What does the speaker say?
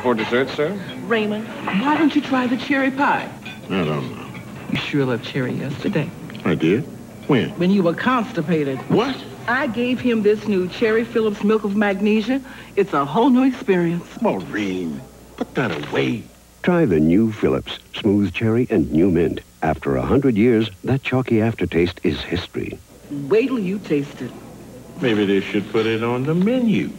For dessert, sir? Raymond, why don't you try the cherry pie? I don't know. You sure loved cherry yesterday. I did? When? When you were constipated. What? I gave him this new Cherry Phillips Milk of Magnesia. It's a whole new experience. Maureen, put that away. Try the new Phillips, smooth cherry and new mint. After a hundred years, that chalky aftertaste is history. Wait till you taste it. Maybe they should put it on the menu.